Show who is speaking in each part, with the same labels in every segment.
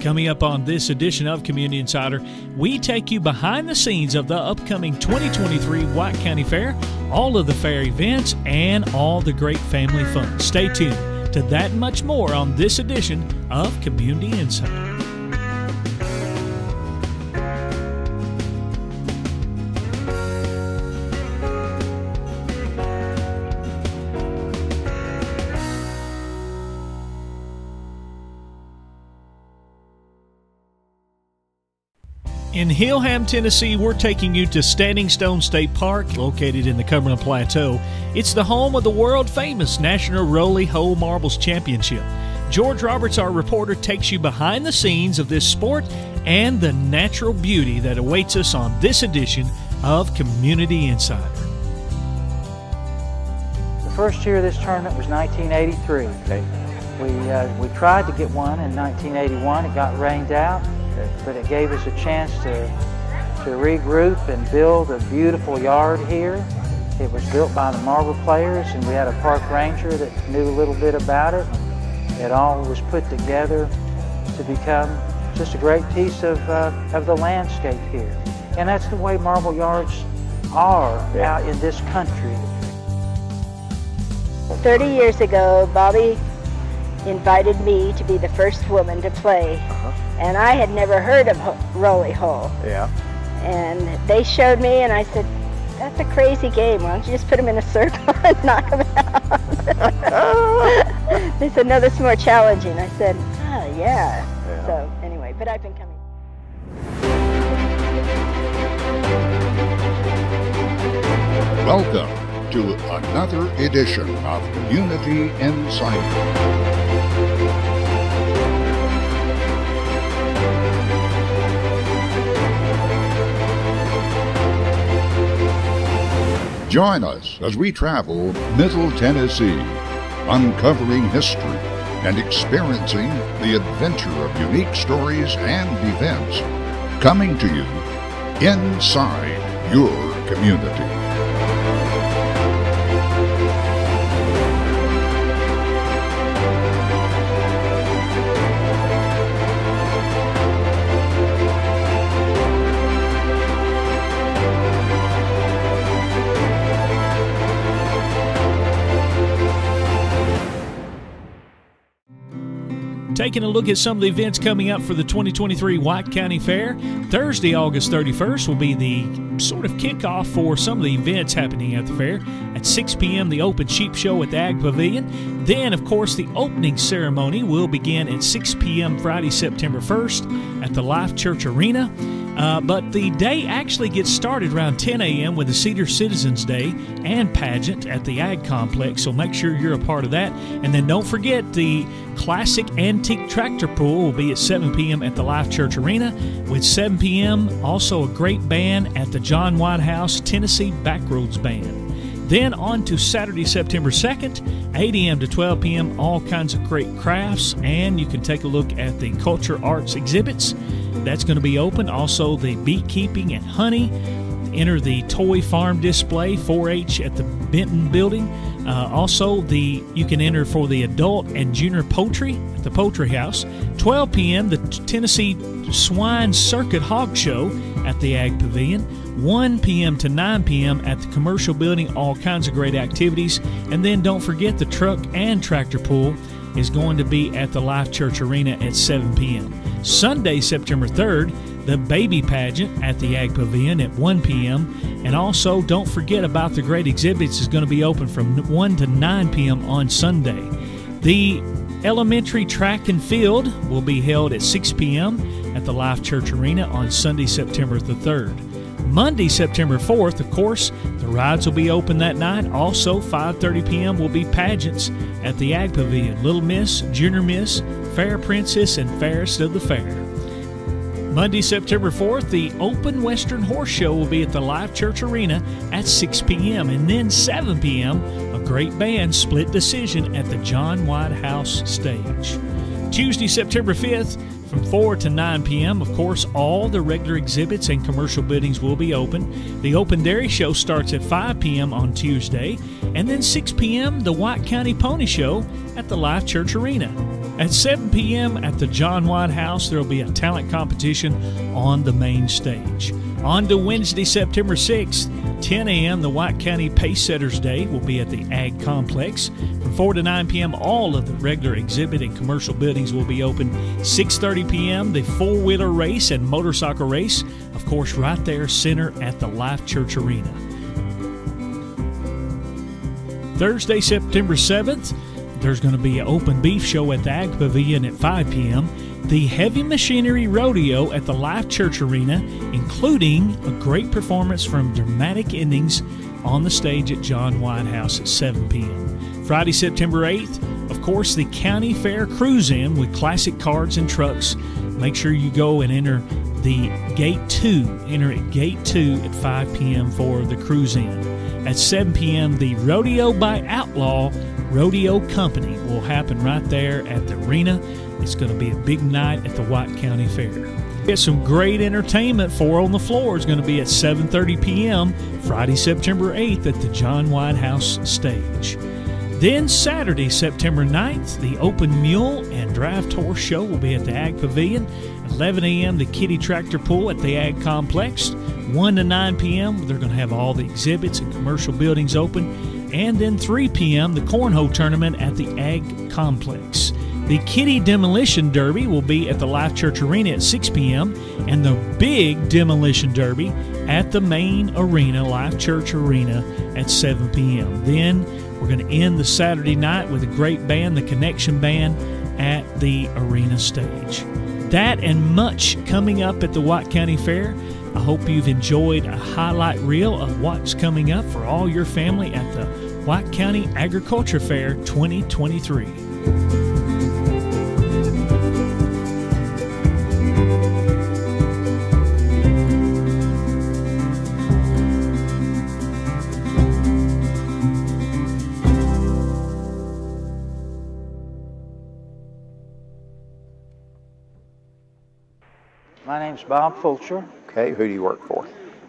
Speaker 1: Coming up on this edition of Community Insider, we take you behind the scenes of the upcoming 2023 White County Fair, all of the fair events, and all the great family fun. Stay tuned to that much more on this edition of Community Insider. Hillham, Tennessee, we're taking you to Standing Stone State Park, located in the Cumberland Plateau. It's the home of the world famous National Rolley Hole Marbles Championship. George Roberts, our reporter, takes you behind the scenes of this sport and the natural beauty that awaits us on this edition of Community Insider.
Speaker 2: The first year of this tournament was 1983.
Speaker 3: Okay.
Speaker 2: We, uh, we tried to get one in 1981. It got rained out but it gave us a chance to, to regroup and build a beautiful yard here. It was built by the marble players and we had a park ranger that knew a little bit about it. It all was put together to become just a great piece of, uh, of the landscape here. And that's the way marble yards are
Speaker 3: Yeah.
Speaker 2: out in this country.
Speaker 4: 30 years ago, Bobby invited me to be the first woman to play.
Speaker 3: Uh-huh.
Speaker 4: And I had never heard of ho- Rolley Hole.
Speaker 3: Yeah.
Speaker 4: And they showed me, and I said, that's a crazy game. Why don't you just put them in a circle and knock them out? they said, no, that's more challenging. I said, oh, yeah.
Speaker 3: Yeah.
Speaker 4: So, anyway, but I've been coming.
Speaker 5: Welcome to another edition of Community Insider. Join us as we travel Middle Tennessee, uncovering history and experiencing the adventure of unique stories and events coming to you inside your community.
Speaker 1: Taking a look at some of the events coming up for the 2023 White County Fair. Thursday, August 31st, will be the sort of kickoff for some of the events happening at the fair. At 6 p.m., the Open Sheep Show at the Ag Pavilion. Then, of course, the opening ceremony will begin at 6 p.m. Friday, September 1st at the Life Church Arena. Uh, but the day actually gets started around 10 a.m. with the Cedar Citizens Day and pageant at the Ag Complex. So make sure you're a part of that. And then don't forget the classic antique tractor pool will be at 7 p.m. at the Life Church Arena. With 7 p.m., also a great band at the John White House Tennessee Backroads Band. Then on to Saturday, September 2nd, 8 a.m. to 12 p.m., all kinds of great crafts, and you can take a look at the culture arts exhibits. That's going to be open. Also, the beekeeping and honey. Enter the toy farm display 4-H at the Benton Building. Uh, also, the you can enter for the adult and junior poultry at the Poultry House. 12 p.m. the Tennessee Swine Circuit Hog Show at the Ag Pavilion. 1 p.m. to 9 p.m. at the commercial building. All kinds of great activities. And then don't forget the truck and tractor pull is going to be at the Life Church Arena at 7 p.m. Sunday, September 3rd, the baby pageant at the Ag Pavilion at 1 p.m. And also, don't forget about the great exhibits is going to be open from 1 to 9 p.m. on Sunday. The elementary track and field will be held at 6 p.m. at the Life Church Arena on Sunday, September the 3rd. Monday, September 4th, of course, rides will be open that night. Also, 5:30 p.m. will be pageants at the Ag Pavilion. Little Miss, Junior Miss, Fair Princess, and Fairest of the Fair. Monday, September 4th, the Open Western Horse Show will be at the Life Church Arena at 6 p.m. And then 7 p.m., a great band split decision at the John White House stage. Tuesday, September 5th, from 4 to 9 p.m., of course, all the regular exhibits and commercial buildings will be open. The Open Dairy Show starts at 5 p.m. on Tuesday, and then 6 p.m., the White County Pony Show at the Life Church Arena. At 7 p.m. at the John White House, there will be a talent competition on the main stage. On to Wednesday, September 6th, 10 a.m., the White County Pace Setters Day will be at the Ag Complex. From 4 to 9 p.m., all of the regular exhibit and commercial buildings will be open. 6.30 p.m., the four-wheeler race and motorcycle race, of course, right there center at the Life Church Arena. Thursday, September 7th, there's going to be an open beef show at the Ag Pavilion at 5 p.m. The Heavy Machinery Rodeo at the Life Church Arena, including a great performance from Dramatic Endings on the stage at John White House at 7 p.m. Friday, September 8th, of course, the County Fair Cruise In with classic cars and trucks. Make sure you go and enter the Gate 2. Enter at Gate 2 at 5 p.m. for the Cruise In. At 7 p.m., the Rodeo by Outlaw Rodeo Company will happen right there at the arena. It's going to be a big night at the White County Fair. Get some great entertainment. for on the floor is going to be at 7:30 p.m. Friday, September 8th at the John White House stage. Then Saturday, September 9th, the Open Mule and Draft Horse Show will be at the Ag Pavilion. 11 a.m., the Kiddie Tractor Pull at the Ag Complex. 1 to 9 p.m., they're going to have all the exhibits and commercial buildings open. And then 3 p.m., the Cornhole Tournament at the Ag Complex. The Kiddie Demolition Derby will be at the Life Church Arena at 6 p.m., and the Big Demolition Derby at the main arena, Life Church Arena, at 7 p.m. Then we're going to end the Saturday night with a great band, the Connection Band, at the arena stage. That and much coming up at the White County Fair. I hope you've enjoyed a highlight reel of what's coming up for all your family at the White County Agriculture Fair 2023.
Speaker 2: My name's Bob Fulcher.
Speaker 3: Okay, who do you work for?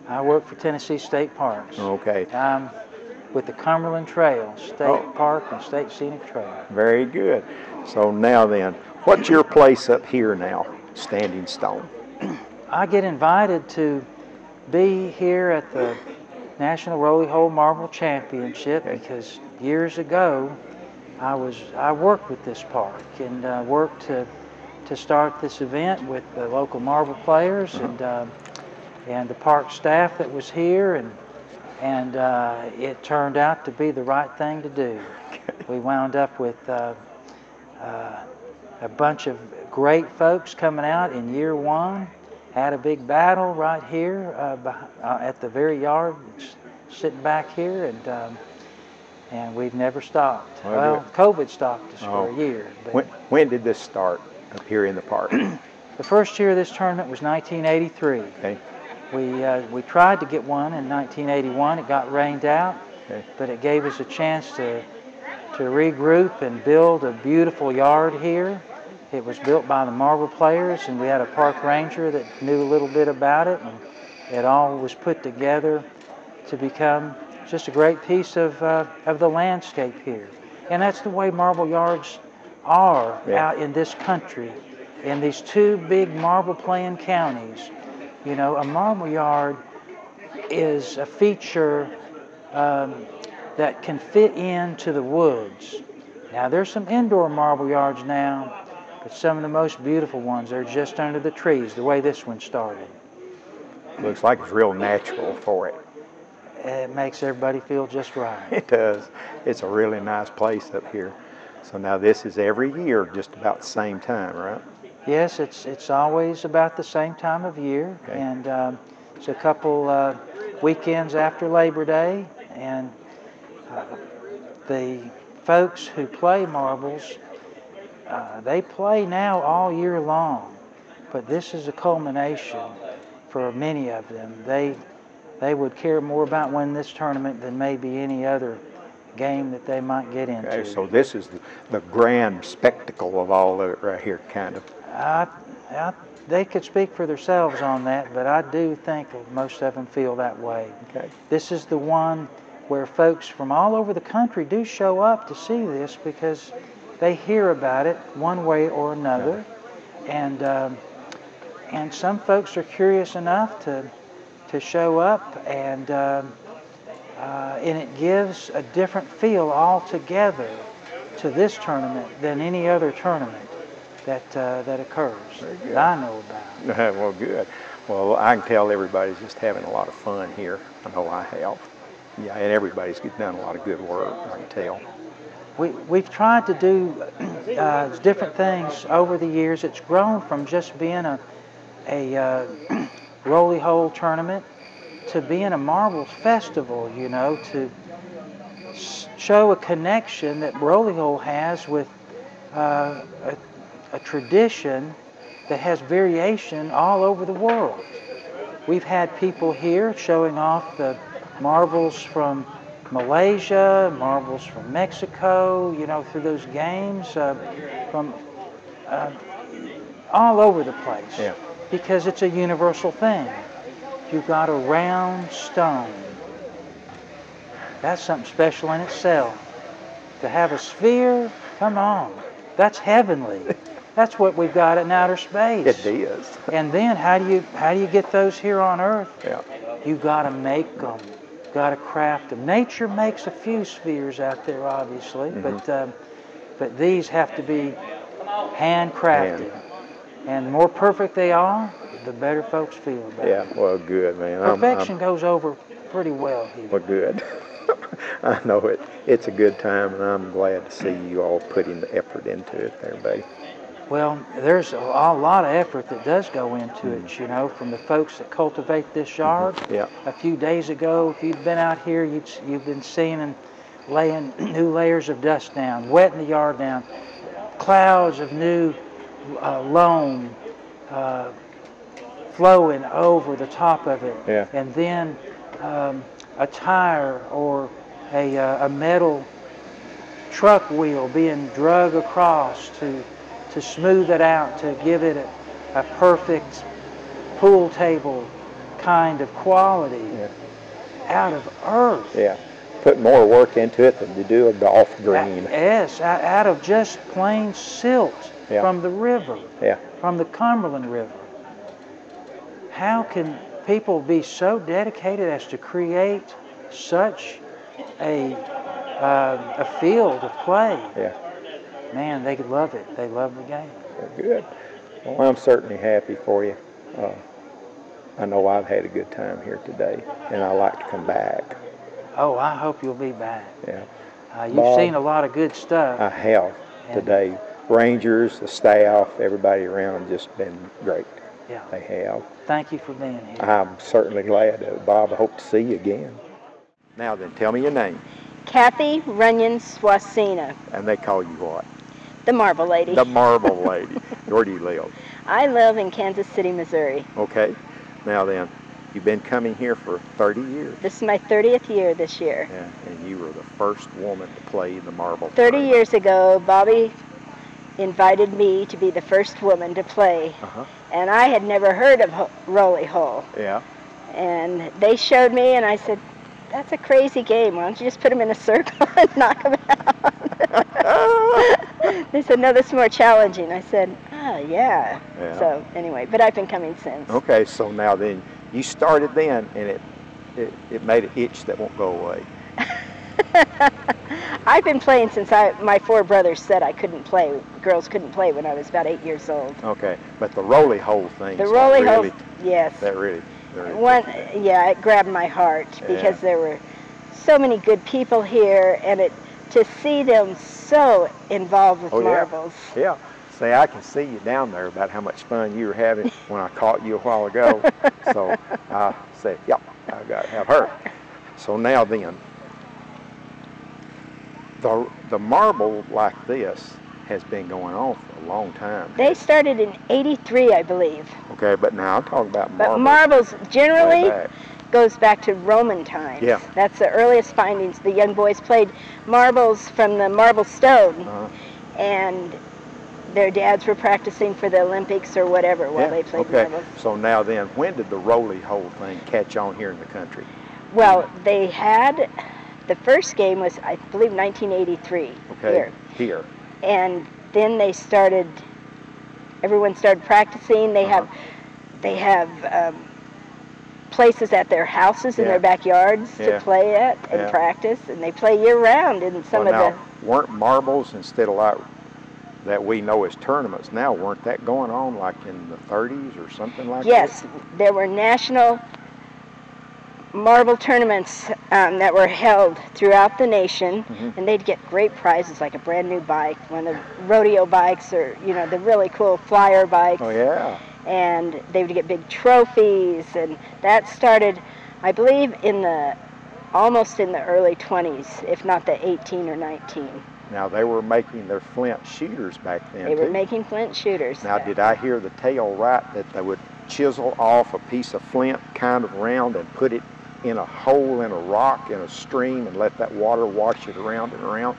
Speaker 2: I work for Tennessee State Parks.
Speaker 3: Okay,
Speaker 2: I'm with the Cumberland Trail, State
Speaker 3: Oh.
Speaker 2: Park and State Scenic Trail.
Speaker 3: very good. So now then, what's your place up here now, Standing Stone?
Speaker 2: I get invited to be here at the National Rolley Hole Marble Championship
Speaker 3: Okay.
Speaker 2: because years ago I was I worked with this park and uh, worked to to start this event with the local marble players and uh, and the park staff that was here and and uh, it turned out to be the right thing to do. We wound up with uh, uh, a bunch of great folks coming out in year one. Had a big battle right here uh, uh, at the very yard, sitting back here, and um, and we've never stopped.
Speaker 3: Well,
Speaker 2: Well, COVID stopped us for
Speaker 3: Oh.
Speaker 2: a year.
Speaker 3: When, when did this start here in the park?
Speaker 2: the first year of this tournament was 1983.
Speaker 3: Okay,
Speaker 2: We uh, we tried to get one in 1981. It got rained out,
Speaker 3: okay,
Speaker 2: but it gave us a chance to to regroup and build a beautiful yard here. It was built by the marble players, and we had a park ranger that knew a little bit about it, and it all was put together to become just a great piece of uh, of the landscape here. And that's the way marble yards are
Speaker 3: Yeah.
Speaker 2: out in this country, in these two big marble playing counties. You know, a marble yard is a feature um, that can fit into the woods. Now, there's some indoor marble yards now, but some of the most beautiful ones are just under the trees, the way this one started.
Speaker 3: looks like it's real natural for it.
Speaker 2: It makes everybody feel just right.
Speaker 3: It does. It's a really nice place up here. So now this is every year, just about the same time, right?
Speaker 2: Yes, it's it's always about the same time of year,
Speaker 3: Okay.
Speaker 2: and um, it's a couple uh, weekends after Labor Day, and uh, the folks who play marbles, uh, they play now all year long, but this is a culmination for many of them. They they would care more about winning this tournament than maybe any other game that they might get into.
Speaker 3: Okay, so this is the, the grand spectacle of all of it right here, kind of.
Speaker 2: I, I, they could speak for themselves on that, but I do think most of them feel that way.
Speaker 3: Okay.
Speaker 2: This is the one where folks from all over the country do show up to see this because they hear about it one way or another, and um, and some folks are curious enough to to show up, and um, uh, and it gives a different feel altogether to this tournament than any other tournament that uh, that occurs that I know about.
Speaker 3: well, good. Well, I can tell everybody's just having a lot of fun here. I know I have. Yeah, and everybody's done a lot of good work. I can tell.
Speaker 2: We, we've tried to do uh, different things over the years. It's grown from just being a, a uh, rolley hole tournament to be in a marbles festival, you know, to show a connection that Rolley Hole has with uh, a, a tradition that has variation all over the world. We've had people here showing off the marbles from Malaysia, marbles from Mexico, you know, through those games, uh, from uh, all over the place.
Speaker 3: Yeah.
Speaker 2: Because it's a universal thing. You've got a round stone. That's something special in itself. To have a sphere, come on, that's heavenly. That's what we've got in outer space.
Speaker 3: It is.
Speaker 2: And then how do you how do you get those here on Earth?
Speaker 3: Yeah.
Speaker 2: You got to make them. Got to craft them. Nature makes a few spheres out there, obviously,
Speaker 3: Mm-hmm.
Speaker 2: but um, but these have to be handcrafted. And the more perfect they are, the better folks feel about
Speaker 3: Yeah.
Speaker 2: it.
Speaker 3: Well, good, man. I'm- I'm-
Speaker 2: Perfection goes over pretty well here.
Speaker 3: Well, good. I know it. It's a good time, and I'm glad to see you all putting the effort into it there, buddy.
Speaker 2: Well, there's a, a lot of effort that does go into it, you know, from the folks that cultivate this yard.
Speaker 3: Yeah.
Speaker 2: A few days ago, if you'd been out here, you'd, you've been seeing and laying new layers of dust down, wetting the yard down, clouds of new uh, loam uh, flowing over the top of it,
Speaker 3: Yeah.
Speaker 2: and then um, a tire or a, uh, a metal truck wheel being drug across to to smooth it out to give it a, a perfect pool table kind of quality
Speaker 3: Yeah.
Speaker 2: out of earth.
Speaker 3: Yeah. Put more work into it than to do a golf green.
Speaker 2: Yes, out, out of just plain silt
Speaker 3: Yeah.
Speaker 2: from the river,
Speaker 3: Yeah.
Speaker 2: from the Cumberland River. How can people be so dedicated as to create such a uh, a field of play?
Speaker 3: Yeah.
Speaker 2: Man, they love it. They love the game.
Speaker 3: Good. Well, I'm certainly happy for you. Uh, I know I've had a good time here today, and I like to come back.
Speaker 2: Oh, I hope you'll be back.
Speaker 3: Yeah.
Speaker 2: Uh, you've
Speaker 3: Bob.
Speaker 2: seen a lot of good stuff.
Speaker 3: I have today. Rangers, the staff, everybody around just been great.
Speaker 2: Yeah.
Speaker 3: They have.
Speaker 2: Thank you for being here.
Speaker 3: I'm certainly glad. Uh, Bob, I hope to see you again. Now then, tell me your name.
Speaker 4: Cathy Runyan Svacina,
Speaker 3: And they call you what?
Speaker 4: the Marble Lady.
Speaker 3: The Marble Lady. Where do you live?
Speaker 4: I live in Kansas City, Missouri.
Speaker 3: Okay. Now then, you've been coming here for 30 years.
Speaker 4: This is my 30th year this year.
Speaker 3: Yeah, and you were the first woman to play the marble.
Speaker 4: 30
Speaker 3: tournament.
Speaker 4: years ago, Bobby invited me to be the first woman to play,
Speaker 3: Uh-huh.
Speaker 4: and I had never heard of ho- Rolley Hole.
Speaker 3: Yeah.
Speaker 4: And they showed me, and I said, "That's a crazy game. Why don't you just put them in a circle and knock them out?" they said, "No, this is more challenging." I said, "Ah, yeah."
Speaker 3: Yeah.
Speaker 4: So anyway, but I've been coming since.
Speaker 3: Okay, so now then, you started then, and it, it, it made an itch that won't go away.
Speaker 4: I've been playing since I my four brothers said I couldn't play. Girls couldn't play when I was about eight years old.
Speaker 3: Okay, but the rolley hole thing.
Speaker 4: The rolley Hole,
Speaker 3: really,
Speaker 4: yes.
Speaker 3: That really. really
Speaker 4: One, yeah, it grabbed my heart because
Speaker 3: Yeah.
Speaker 4: there were so many good people here, and it to see them so involved with
Speaker 3: Oh, yeah.
Speaker 4: marbles.
Speaker 3: Yeah. See, I can see you down there about how much fun you were having when I caught you a while ago. so I said, yep, I got to have her. So now then, the, the marble like this has been going on for a long time.
Speaker 4: They started in '83, I believe,
Speaker 3: Okay, but now I'm talking about
Speaker 4: marbles.
Speaker 3: but
Speaker 4: marbles generally
Speaker 3: back.
Speaker 4: goes back to Roman times.
Speaker 3: Yeah.
Speaker 4: That's the earliest findings. The young boys played marbles from the marble stone,
Speaker 3: Uh-huh.
Speaker 4: and their dads were practicing for the Olympics or whatever while
Speaker 3: Yeah,
Speaker 4: they played
Speaker 3: okay.
Speaker 4: marbles.
Speaker 3: So now then, when did the rolley hole thing catch on here in the country?
Speaker 4: Well, they had the first game was I believe 1983
Speaker 3: Okay,
Speaker 4: here,
Speaker 3: here.
Speaker 4: and then they started. Everyone started practicing. They have, they have um, places at their houses in
Speaker 3: Yeah.
Speaker 4: their backyards
Speaker 3: Yeah.
Speaker 4: to play at and
Speaker 3: Yeah.
Speaker 4: practice, and they play year round in some
Speaker 3: well,
Speaker 4: of
Speaker 3: now, weren't marbles instead of like that we know as tournaments now, weren't that going on like in the 30s or something like
Speaker 4: that? Yes, there were national marble tournaments um, that were held throughout the nation,
Speaker 3: Mhm.
Speaker 4: and they'd get great prizes like a brand new bike, one of the rodeo bikes, or you know the really cool flyer bikes.
Speaker 3: Oh, yeah.
Speaker 4: and they would get big trophies and that started i believe in the almost in the early 20s if not the 18 or 19
Speaker 3: Now, they were making their flint shooters back then,
Speaker 4: they were
Speaker 3: too.
Speaker 4: making flint shooters
Speaker 3: Now, did I hear the tale right that they would chisel off a piece of flint kind of round and put it in a hole in a rock in a stream and let that water wash it around and around?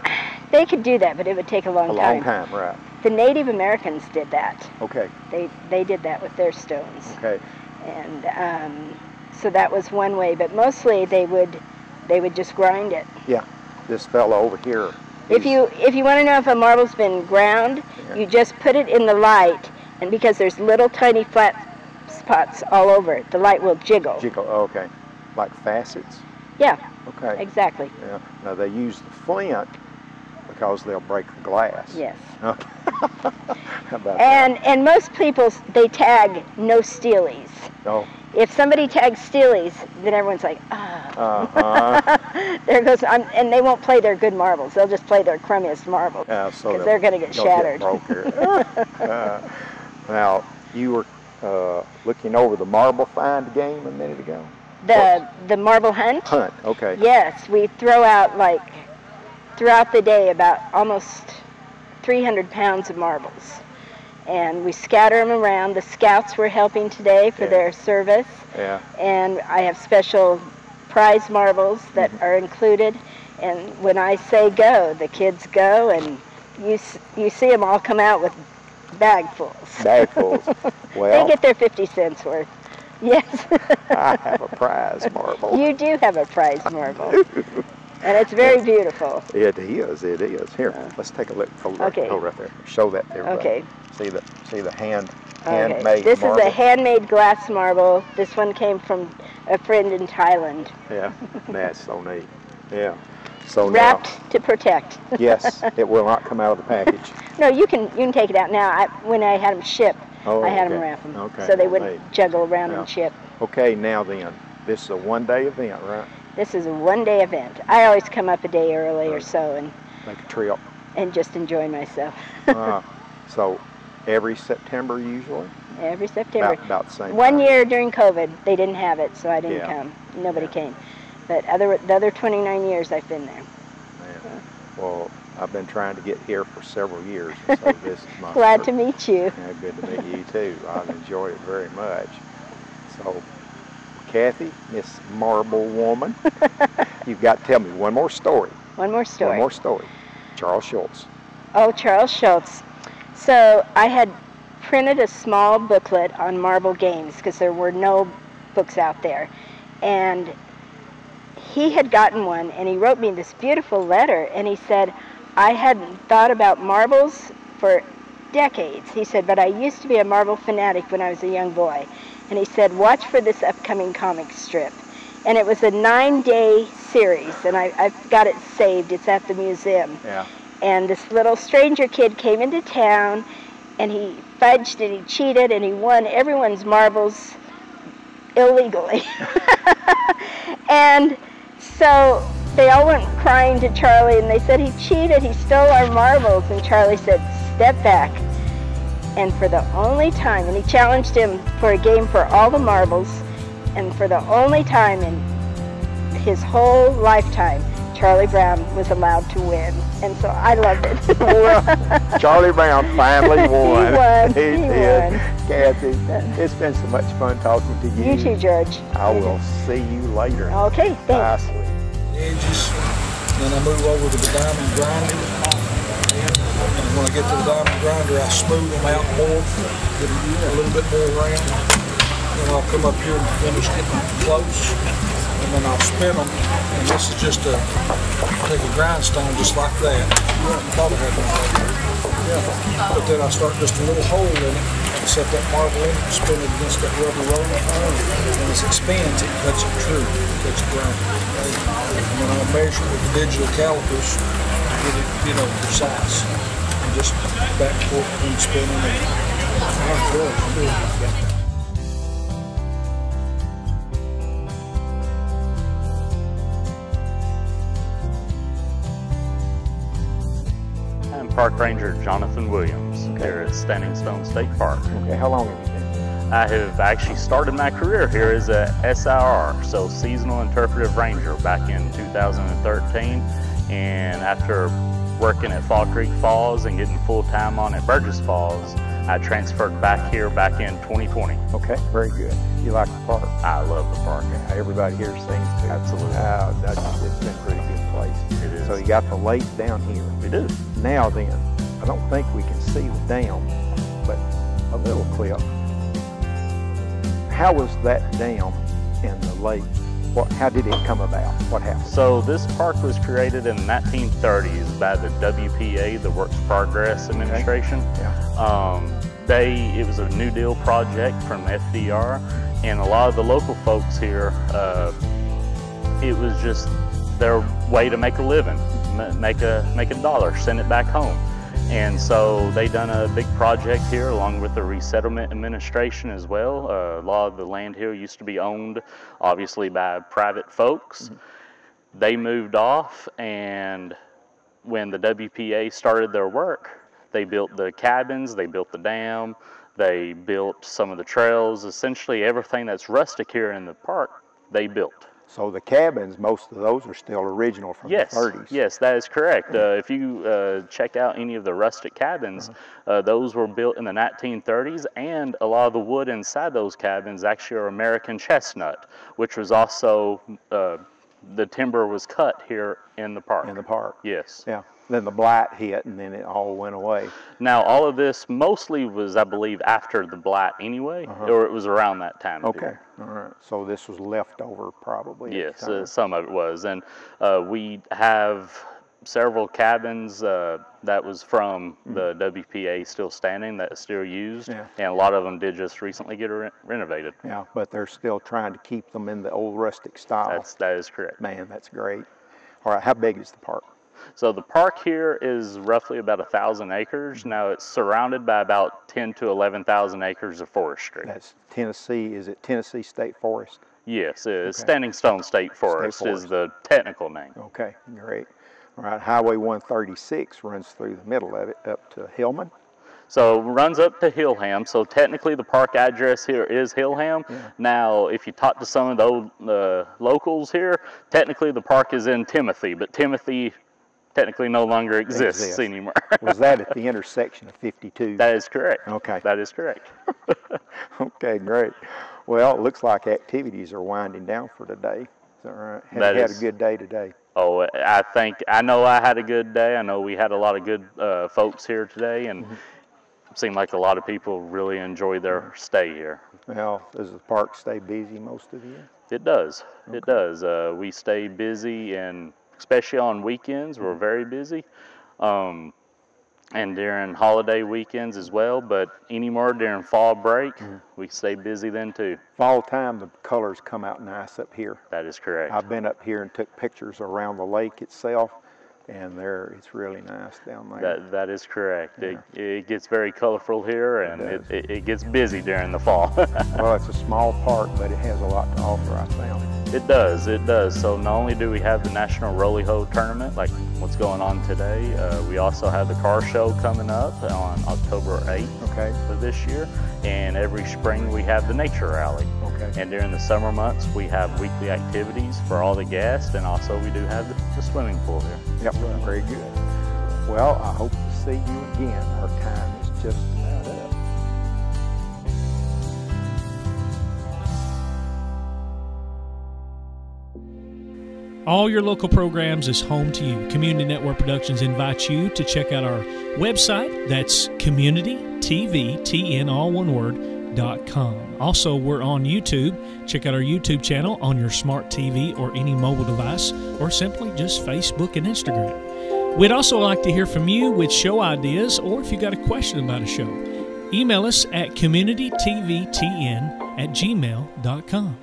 Speaker 4: they could do that but it would take a long, time.
Speaker 3: A long time, right.
Speaker 4: the native americans did that
Speaker 3: Okay,
Speaker 4: they they did that with their stones
Speaker 3: okay.
Speaker 4: and um, so that was one way but mostly they would they would just grind it Yeah,
Speaker 3: This fellow over here.
Speaker 4: if you if you want to know if a marble's been ground
Speaker 3: Yeah.
Speaker 4: you just put it in the light and because there's little tiny flat spots all over it the light will jiggle
Speaker 3: Jiggle, oh, okay. Like facets?
Speaker 4: Yeah.
Speaker 3: Okay.
Speaker 4: exactly
Speaker 3: Yeah. Now they use the flint because they'll break the glass.
Speaker 4: yes
Speaker 3: Okay. How about
Speaker 4: and and most people they tag no steelies
Speaker 3: that? Oh,
Speaker 4: if somebody tags steelies then everyone's like ah
Speaker 3: uh-huh.
Speaker 4: there goes I'm, and they won't play their good marbles they'll just play their crummiest marbles
Speaker 3: yeah, so
Speaker 4: 'Cause
Speaker 3: they'll-
Speaker 4: they're gonna get shattered.
Speaker 3: here. Uh, now, you were uh, looking over the marble find game a minute ago?
Speaker 4: The the marble hunt
Speaker 3: Hunt, okay.
Speaker 4: Yes, we throw out like throughout the day about almost 300 pounds of marbles. And we scatter them around. The scouts were helping today for
Speaker 3: Yeah.
Speaker 4: their service.
Speaker 3: Yeah.
Speaker 4: And I have special prize marbles that
Speaker 3: Mm-hmm.
Speaker 4: are included. And when I say go, the kids go and you, you see them all come out with bagfuls.
Speaker 3: Bagfuls. Well, they
Speaker 4: get their 50 cents worth. Yes.
Speaker 3: I have a prize marble.
Speaker 4: you do have a prize marble. And it's very beautiful.
Speaker 3: It is, it is. Here, uh, let's take a look. Hold right,
Speaker 4: Okay.
Speaker 3: hold right there. Show that there.
Speaker 4: Okay.
Speaker 3: See the see the hand
Speaker 4: Okay.
Speaker 3: handmade
Speaker 4: This
Speaker 3: marble.
Speaker 4: is a handmade glass marble. This one came from a friend in Thailand.
Speaker 3: Yeah, that's so neat. Yeah. So
Speaker 4: Wrapped to protect.
Speaker 3: yes, it will not come out of the package.
Speaker 4: No, you can you can take it out now. I, when I had them shipped,
Speaker 3: Oh,
Speaker 4: I had them wrap them
Speaker 3: Okay,
Speaker 4: so they wouldn't
Speaker 3: neat.
Speaker 4: juggle around
Speaker 3: Yeah.
Speaker 4: and chip.
Speaker 3: Okay, now then, this is a one-day event, right?
Speaker 4: This is a one-day event. I always come up a day early or so and
Speaker 3: Make a trip.
Speaker 4: and just enjoy myself
Speaker 3: Uh, so every September usually,
Speaker 4: every September.
Speaker 3: about, about the same.
Speaker 4: One
Speaker 3: time.
Speaker 4: year during COVID, they didn't have it, so I didn't
Speaker 3: Yeah.
Speaker 4: come. Nobody
Speaker 3: Yeah.
Speaker 4: came. But other the other 29 years I've been there.
Speaker 3: Yeah. Well, I've been trying to get here for several years, so this is my
Speaker 4: Glad
Speaker 3: first-
Speaker 4: to meet you.
Speaker 3: Yeah, good to meet you too. I've enjoyed it very much. So, Cathy, Miss Marble Woman, you've got to tell me one more story.
Speaker 4: One more story.
Speaker 3: One more story. Charles Schulz.
Speaker 4: Oh, Charles Schulz. So I had printed a small booklet on marble games because there were no books out there. And he had gotten one and he wrote me this beautiful letter and he said, I hadn't thought about marbles for decades. He said, but I used to be a marble fanatic when I was a young boy. And he said, watch for this upcoming comic strip. And it was a nine day series and I, I've got it saved. It's at the museum
Speaker 3: Yeah.
Speaker 4: and this little stranger kid came into town and he fudged and he cheated and he won everyone's marbles illegally. and so they all went crying to Charlie and they said he cheated, he stole our marbles and Charlie said, "Step back." And for the only time, and he challenged him for a game for all the marbles, and for the only time in his whole lifetime, Charlie Brown was allowed to win. And so I loved it.
Speaker 3: Well, Charlie Brown finally won.
Speaker 4: won. He
Speaker 3: did.
Speaker 4: won.
Speaker 3: Cathy, it's been so much fun talking to you.
Speaker 4: you too, George.
Speaker 3: I will see you later.
Speaker 4: Okay, thanks.
Speaker 3: sweetie.
Speaker 6: Edges. Then I move over to the diamond grinder. And when I get to the diamond grinder, I smooth them out more, get a little bit more round. Then I'll come up here and finish getting close. And then I'll spin them. And this is just a, take a grindstone just like that. But then I start just a little hole in it, set that marble in, spin it against that rubber roller iron, and as it spins, it cuts it true, it cuts it round. And then I measure with the digital calipers get it, you know, precise. And just back and forth between spinning and I'm good. I'm.
Speaker 7: Park Ranger Jonathan Williams here at Standing Stone State Park.
Speaker 3: Okay, how long have you been?
Speaker 7: I have actually started my career here as a SIR, so Seasonal Interpretive Ranger, back in 2013. And after working at Fall Creek Falls and getting full time on at Burgess Falls, I transferred back here back in 2020.
Speaker 3: Okay, very good. You like the park?
Speaker 7: I love the park.
Speaker 3: Yeah, everybody here seems to.
Speaker 7: Absolutely.
Speaker 3: Uh, that's, it's been a pretty good place.
Speaker 7: It is.
Speaker 3: So you got the lake down here.
Speaker 7: We do.
Speaker 3: Now then, I don't think we can see the dam, but a little clip. How was that dam in the lake? What, how did it come about? What happened?
Speaker 7: So this park was created in the 1930s by the WPA, the Works Progress Administration.
Speaker 3: Okay. Yeah.
Speaker 7: Um, they, it was a New Deal project from FDR, and a lot of the local folks here, uh, it was just their way to make a living make a make a dollar, send it back home. And so they done a big project here along with the resettlement administration as well. Uh, a lot of the land here used to be owned obviously by private folks. Mm -hmm. They moved off and when the WPA started their work, they built the cabins, they built the dam, they built some of the trails, essentially everything that's rustic here in the park, they built.
Speaker 3: So the cabins, most of those are still original from
Speaker 7: yes,
Speaker 3: the 30s.
Speaker 7: Yes, that is correct. Uh, if you uh, check out any of the rustic cabins, uh -huh. uh, those were built in the 1930s, and a lot of the wood inside those cabins actually are American chestnut, which was also uh, the timber was cut here in the park.
Speaker 3: In the park.
Speaker 7: Yes.
Speaker 3: Yeah then the blight hit and then it all went away.
Speaker 7: Now all of this mostly was, I believe, after the blight anyway, uh -huh. or it was around that time.
Speaker 3: Okay, all right. So this was left over probably.
Speaker 7: Yes, uh, some of it was, and uh, we have several cabins uh, that was from mm -hmm. the WPA still standing that is still used, yeah. and a lot of them did just recently get re renovated.
Speaker 3: Yeah, but they're still trying to keep them in the old rustic style.
Speaker 7: That's, that is correct.
Speaker 3: Man, that's great. All right, how big is the park?
Speaker 7: So the park here is roughly about a thousand acres. Now it's surrounded by about 10 to 11,000 acres of forestry.
Speaker 3: That's Tennessee, is it Tennessee State Forest?
Speaker 7: Yes, it is. Okay. Standing Stone State Forest, State Forest is the technical name.
Speaker 3: Okay, great. Right, Highway 136 runs through the middle of it up to Hillman.
Speaker 7: So runs up to Hillham. So technically the park address here is Hillham. Yeah. Now, if you talk to some of the old, uh, locals here, technically the park is in Timothy, but Timothy technically no longer exists, exists. anymore.
Speaker 3: Was that at the intersection of 52?
Speaker 7: That is correct.
Speaker 3: Okay.
Speaker 7: That is correct.
Speaker 3: okay, great. Well, it looks like activities are winding down for today. Is that right? Have
Speaker 7: that
Speaker 3: you
Speaker 7: is,
Speaker 3: had a good day today?
Speaker 7: Oh, I think, I know I had a good day. I know we had a lot of good uh, folks here today, and mm -hmm. it seemed like a lot of people really enjoyed their stay here.
Speaker 3: Well, does the park stay busy most of the year?
Speaker 7: It does. Okay. It does. Uh, we stay busy and especially on weekends. We're very busy. Um, and during holiday weekends as well, but anymore during fall break, mm -hmm. we stay busy then too.
Speaker 3: Fall time, the colors come out nice up here.
Speaker 7: That is correct.
Speaker 3: I've been up here and took pictures around the lake itself, and there it's really nice down there.
Speaker 7: That that is correct. Yeah. It, it gets very colorful here, and it, it, it, gets busy during the fall.
Speaker 3: well, it's a small park, but it has a lot to offer. I found.
Speaker 7: It does, it does. So not only do we have the National Rolley Ho tournament, like what's going on today, uh, we also have the car show coming up on October 8th
Speaker 3: okay.
Speaker 7: of this year. And every spring we have the nature rally.
Speaker 3: Okay.
Speaker 7: And during the summer months, we have weekly activities for all the guests, and also we do have the, the swimming pool here.
Speaker 3: Yep, very good. Well, I hope to see you again. Our time is just
Speaker 1: All your local programs is home to you. Community Network Productions invites you to check out our website. That's communitytvtn, all one word, dot com. Also, we're on YouTube. Check out our YouTube channel on your smart TV or any mobile device, or simply just Facebook and Instagram. We'd also like to hear from you with show ideas or if you got a question about a show. Email us at communitytvtn at gmail.com.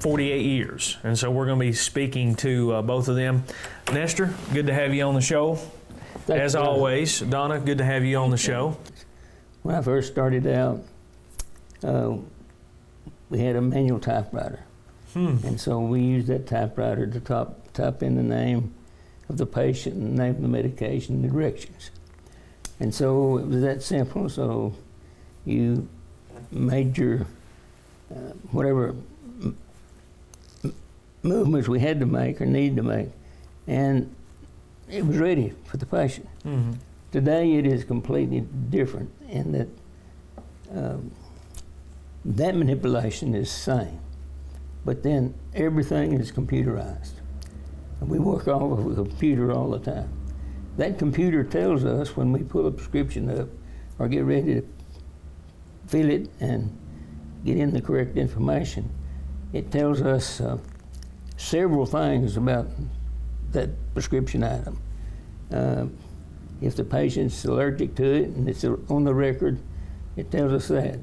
Speaker 8: 48 years. And so we're going to be speaking to uh, both of them. Nestor, good to have you on the show.
Speaker 9: Thank
Speaker 8: As
Speaker 9: you.
Speaker 8: always, Donna, good to have you on the show.
Speaker 9: When I first started out, uh, we had a manual typewriter. And so we used that typewriter to top, type in the name of the patient, and the name of the medication, the directions. And so it was that simple. So you made your uh, whatever movements we had to make or need to make, and it was ready for the patient.
Speaker 8: Mm-hmm.
Speaker 9: Today it is completely different in that um, that manipulation is the same, but then everything is computerized. And we work off of a computer all the time. That computer tells us when we pull a prescription up or get ready to fill it and get in the correct information, it tells us uh, several things about that prescription item. Uh, if the patient's allergic to it and it's on the record, it tells us that.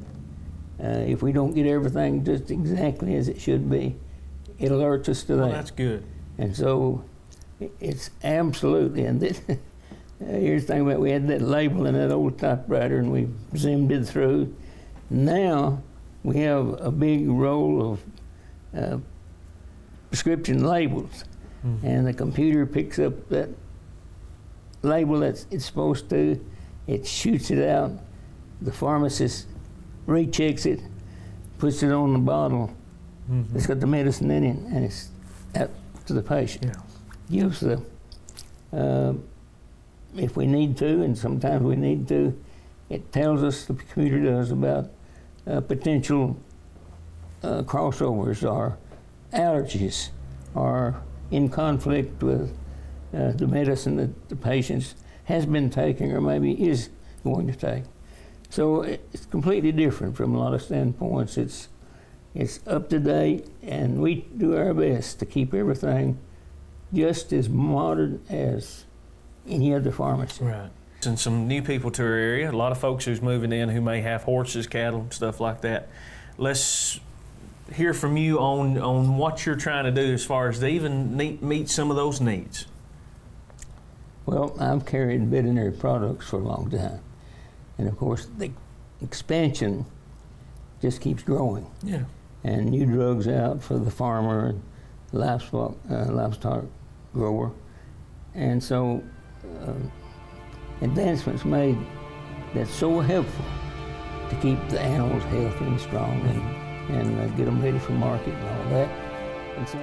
Speaker 9: Uh, if we don't get everything just exactly as it should be, it alerts us to
Speaker 8: Well,
Speaker 9: that.
Speaker 8: that's good.
Speaker 9: And so it's absolutely, and this, here's the thing about we had that label in that old typewriter and we zoomed it through. Now we have a big roll of uh, prescription labels, and the computer picks up that label that it's supposed to, it shoots it out, the pharmacist rechecks it, puts it on the bottle. It's got the medicine in it, and it's out to the patient.
Speaker 8: Yeah.
Speaker 9: Gives the, uh, if we need to, and sometimes we need to, it tells us, the computer does, about uh, potential uh, crossovers or allergies are in conflict with uh, the medicine that the patient has been taking or maybe is going to take. So it's completely different from a lot of standpoints. It's it's up to date, and we do our best to keep everything just as modern as any other pharmacy.
Speaker 8: Right. And some new people to our area, a lot of folks who's moving in who may have horses, cattle, stuff like that. Let's hear from you on, on what you're trying to do as far as to even meet, meet some of those needs.
Speaker 9: Well, I've carried veterinary products for a long time, and of course the expansion just keeps growing.
Speaker 8: Yeah.
Speaker 9: and new drugs out for the farmer and livestock, uh, livestock grower. And so uh, advancements made that's so helpful to keep the animals healthy and strong and, and uh, get them ready for market and all that. And so